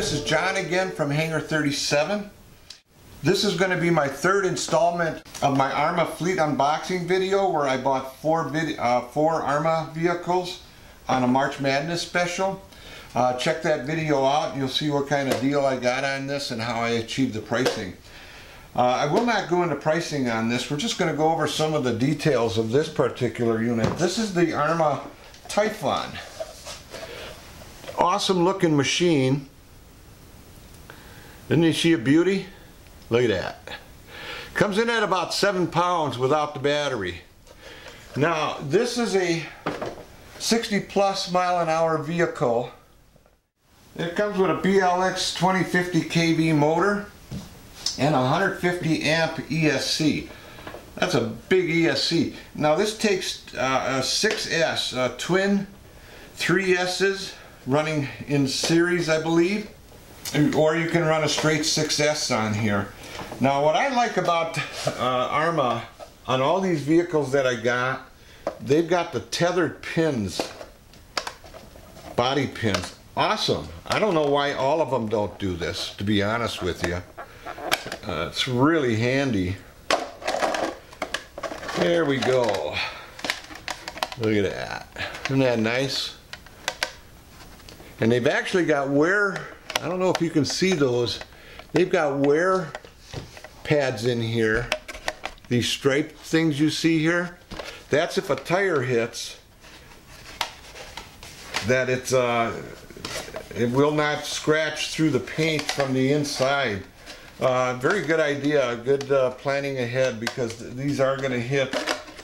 this is John again from Hangar 37. This is going to be my third installment of my ARRMA Fleet unboxing video where I bought four, uh, four Arrma vehicles on a March Madness special. Uh, check that video out. You'll see what kind of deal I got on this and how I achieved the pricing. Uh, I will not go into pricing on this. We're just going to go over some of the details of this particular unit. This is the ARRMA Typhon. Awesome looking machine. You see a beauty? Look at that. Comes in at about seven pounds without the battery. Now, this is a 60 plus mile an hour vehicle. It comes with a BLX 2050 kV motor and 150 amp ESC. That's a big ESC. Now this takes uh, a 6S, a twin 3S's running in series I believe. Or you can run a straight 6S on here. Now what I like about uh, Arrma on all these vehicles that I got, they've got the tethered pins, body pins. Awesome. I don't know why all of them don't do this, to be honest with you. Uh, it's really handy. There we go. Look at that. Isn't that nice? And they've actually got wear, I don't know if you can see those, they've got wear pads in here. These striped things you see here. That's if a tire hits, that it's uh, it will not scratch through the paint from the inside. Uh, very good idea, good uh, planning ahead because th these are going to hit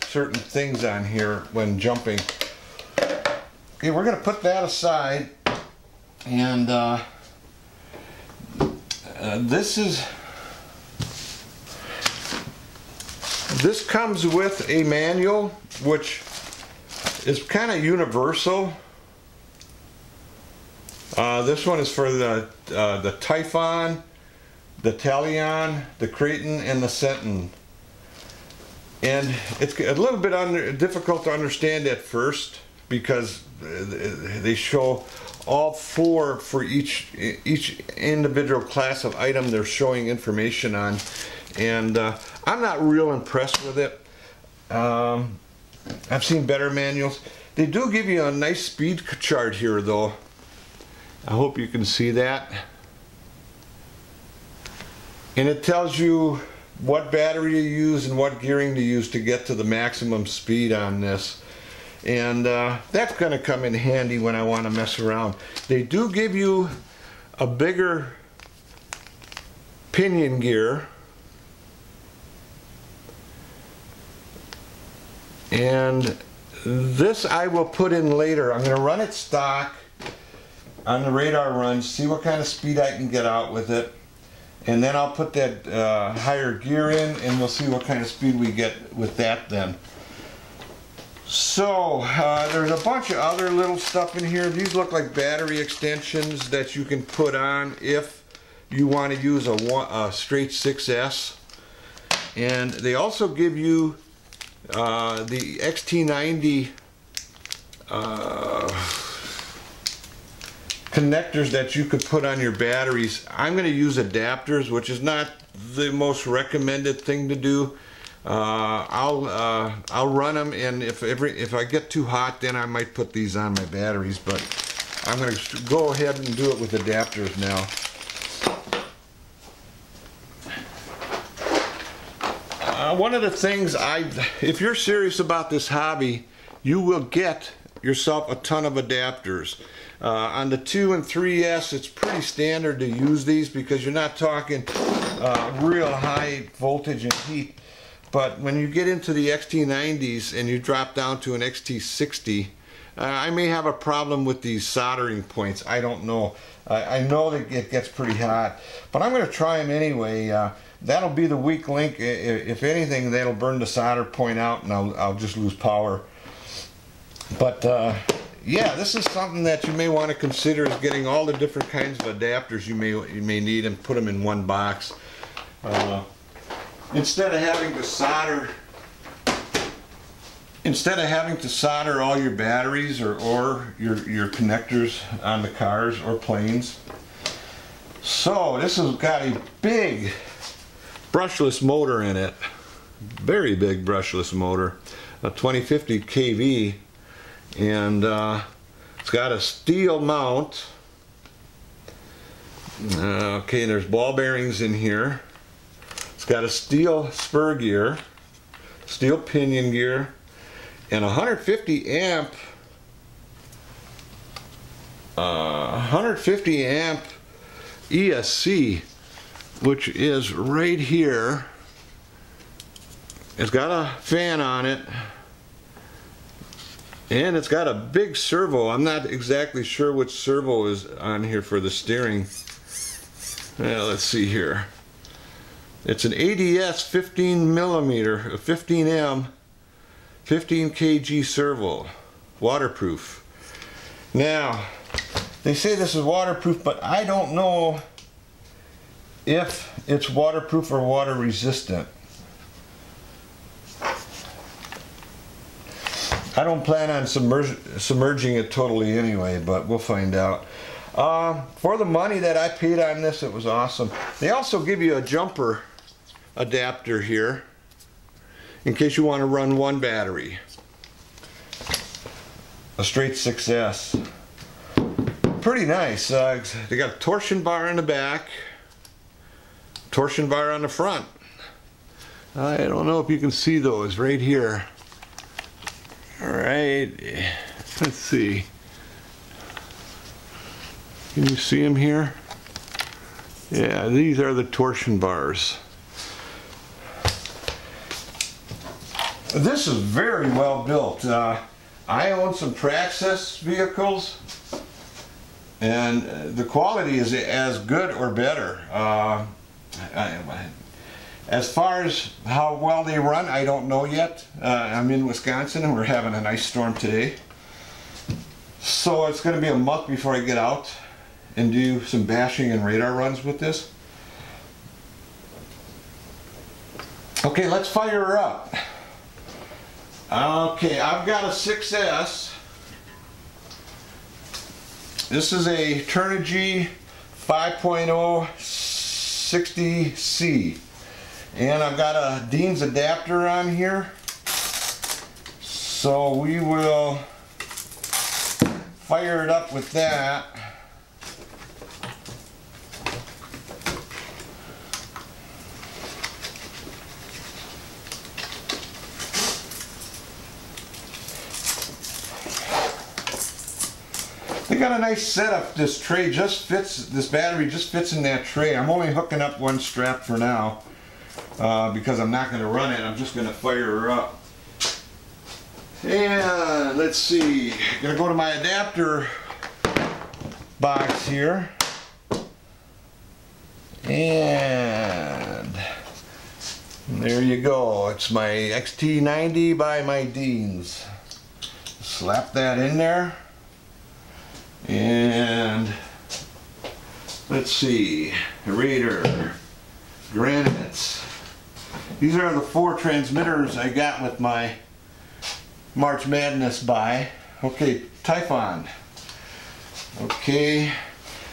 certain things on here when jumping. Okay, we're going to put that aside and uh, uh, this is this comes with a manual which is kind of universal uh, this one is for the uh, the Typhon, the Talion, the Kraton, and the Senton. And it's a little bit under, difficult to understand at first because they show all four for each each individual class of item they're showing information on and uh, I'm not real impressed with it um, I've seen better manuals they do give you a nice speed chart here though I hope you can see that. And it tells you what battery to use and what gearing to use to get to the maximum speed on this. And uh, that's going to come in handy when I want to mess around. They do give you a bigger pinion gear. And this I will put in later. I'm going to run it stock on the radar run, see what kind of speed I can get out with it. And then I'll put that uh, higher gear in and we'll see what kind of speed we get with that then. So, uh, there's a bunch of other little stuff in here. These look like battery extensions that you can put on if you want to use a, one, a straight 6S. And they also give you uh, the XT90 uh, connectors that you could put on your batteries. I'm going to use adapters, which is not the most recommended thing to do. Uh, I'll uh, I'll run them, and if every if I get too hot, then I might put these on my batteries. But I'm going to go ahead and do it with adapters now. Uh, one of the things I, if you're serious about this hobby, you will get yourself a ton of adapters. Uh, on the 2 and 3S, it's pretty standard to use these because you're not talking uh, real high voltage and heat. But when you get into the XT90s and you drop down to an XT60, uh, I may have a problem with these soldering points. I don't know. I know that it gets pretty hot, but I'm going to try them anyway. Uh, that'll be the weak link. If anything, that'll burn the solder point out and I'll, I'll just lose power. But uh, yeah, this is something that you may want to consider is getting all the different kinds of adapters you may you may need and put them in one box. Instead of having to solder instead of having to solder all your batteries or, or your, your connectors on the cars or planes, So this has got a big brushless motor in it. Very big brushless motor. A 2050 kV. And uh, it's got a steel mount. Uh, okay, there's ball bearings in here. Got a steel spur gear, steel pinion gear, and 150 amp uh, 150 amp ESC which is right here. It's got a fan on it and it's got a big servo. I'm not exactly sure which servo is on here for the steering. Let's see here it's an ADS 15 millimeter 15M 15 kg servo waterproof now they say this is waterproof, but I don't know if it's waterproof or water resistant. I don't plan on submerg submerging it totally anyway, but we'll find out. Uh, for the money that I paid on this, it was awesome. They also give you a jumper adapter here in case you want to run one battery. A straight 6S pretty nice. Uh, they got a torsion bar in the back, torsion bar on the front. I don't know if you can see those right here. All right, let's see. Can you see them here? Yeah, these are the torsion bars. This is very well built. Uh, I own some Traxxas vehicles and the quality is as good or better. Uh, I, as far as how well they run, I don't know yet. Uh, I'm in Wisconsin and we're having a nice storm today. So it's going to be a month before I get out and do some bashing and radar runs with this. Okay, let's fire her up. Okay, I've got a 6S this is a Turnigy 5.0 60C. And I've got a Dean's adapter on here. So we will fire it up with that. They got a nice setup. This tray just fits, this battery just fits in that tray. I'm only hooking up one strap for now uh, because I'm not going to run it. I'm just going to fire her up. And let's see, I'm gonna go to my adapter box here. And there you go. It's my XT90 by my Deans. Slap that in there. And let's see, Raider, Granites. These are the four transmitters I got with my March Madness buy. Okay, Typhon. Okay,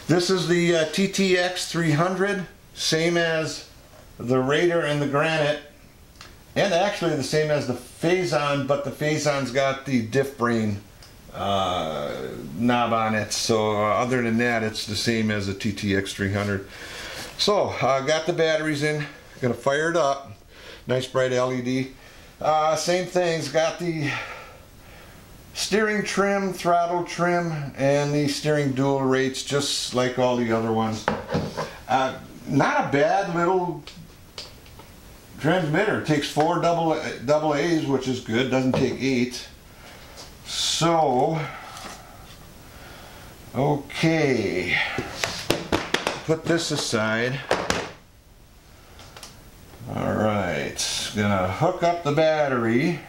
this is the uh, TTX 300, same as the Raider and the Granite, and actually the same as the Fazon, but the Fazon's got the diff brain uh, knob on it. So uh, other than that, it's the same as the TTX 300. So I uh, got the batteries in, gonna fire it up. Nice bright LED. Uh, same things, got the steering trim, throttle trim, and the steering dual rates just like all the other ones. Uh, not a bad little transmitter. It takes four double, double A's, which is good, doesn't take eight. So, okay, put this aside. All right, gonna hook up the battery.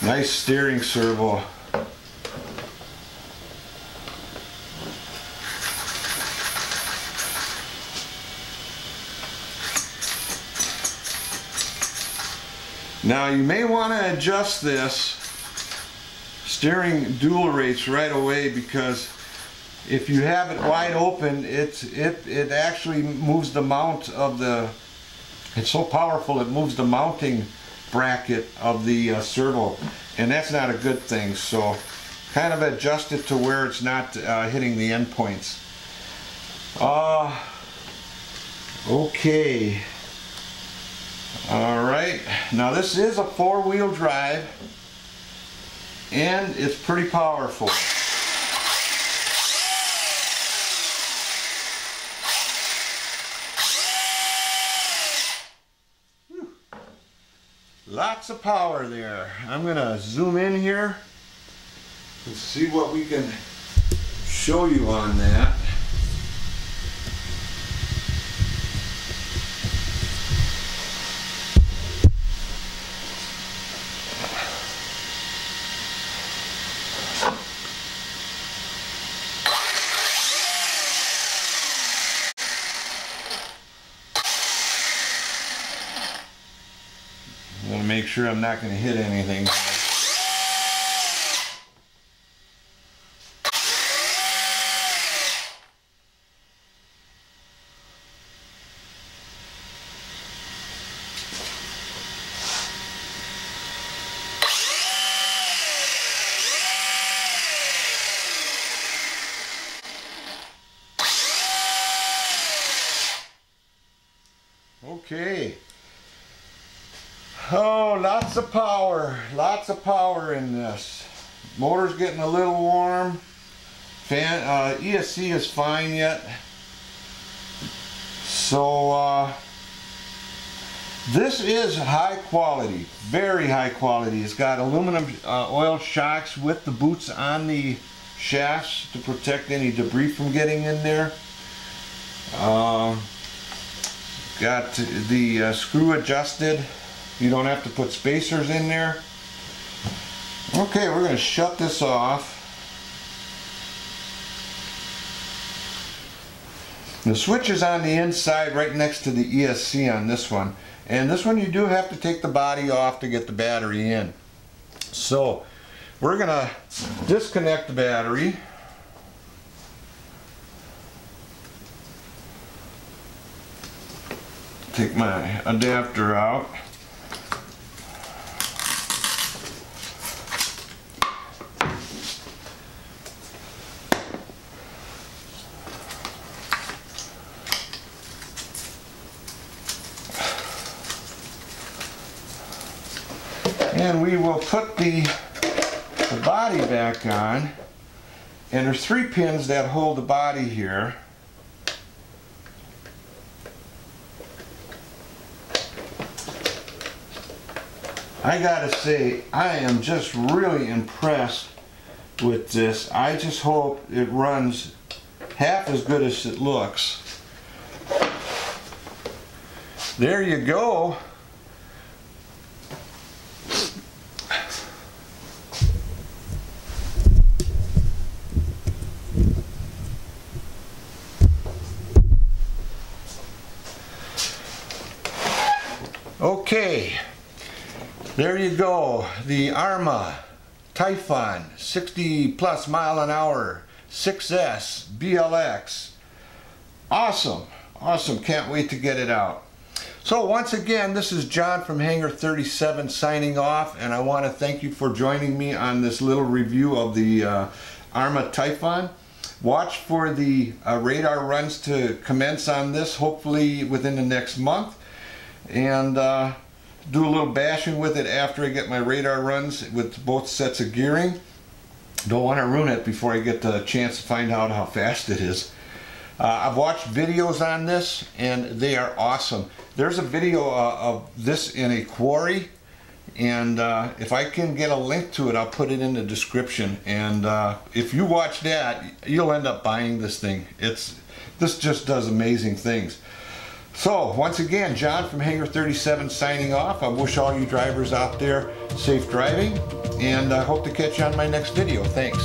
Nice steering servo. Now you may want to adjust this steering dual rates right away because if you have it wide open it, it, it actually moves the mount of the, it's so powerful it moves the mounting bracket of the uh, servo and that's not a good thing so kind of adjust it to where it's not uh, hitting the end points. Uh, okay. Alright, now this is a four-wheel drive and it's pretty powerful. Lots of power there. I'm gonna zoom in here and see what we can show you on that. Sure I'm not going to hit anything. Okay. Oh, lots of power. Lots of power in this. Motor's getting a little warm. Fan, uh, ESC is fine yet. So, uh, this is high quality. Very high quality. It's got aluminum uh, oil shocks with the boots on the shafts to protect any debris from getting in there. Um, got the uh, screw adjusted you don't have to put spacers in there. Okay we're going to shut this off. The switch is on the inside right next to the ESC on this one. And this one you do have to take the body off to get the battery in. So we're going to disconnect the battery. Take my adapter out. And we will put the, the body back on. And there's three pins that hold the body here. I gotta say, I am just really impressed with this. I just hope it runs half as good as it looks. There you go. Okay. There you go, the Arrma Typhon 60 plus mile an hour 6S BLX. Awesome, awesome, can't wait to get it out. So once again, this is John from Hangar 37 signing off and I want to thank you for joining me on this little review of the uh, Arrma Typhon. Watch for the uh, radar runs to commence on this hopefully within the next month. And uh, do a little bashing with it after I get my radar runs with both sets of gearing. Don't want to ruin it before I get the chance to find out how fast it is. Uh, I've watched videos on this and they are awesome. There's a video uh, of this in a quarry and uh, if I can get a link to it I'll put it in the description and uh, if you watch that you'll end up buying this thing. It's This just does amazing things. So, once again, John from Hangar 37 signing off. I wish all you drivers out there safe driving, and I hope to catch you on my next video. Thanks.